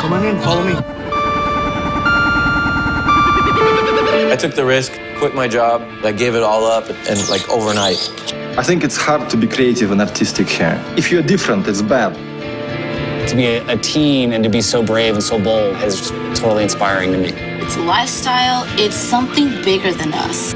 Come on in, follow me. I took the risk, quit my job, I gave it all up, and like overnight. I think it's hard to be creative and artistic here. If you're different, it's bad. To be a, a teen and to be so brave and so bold is totally inspiring to me. It's a lifestyle, it's something bigger than us.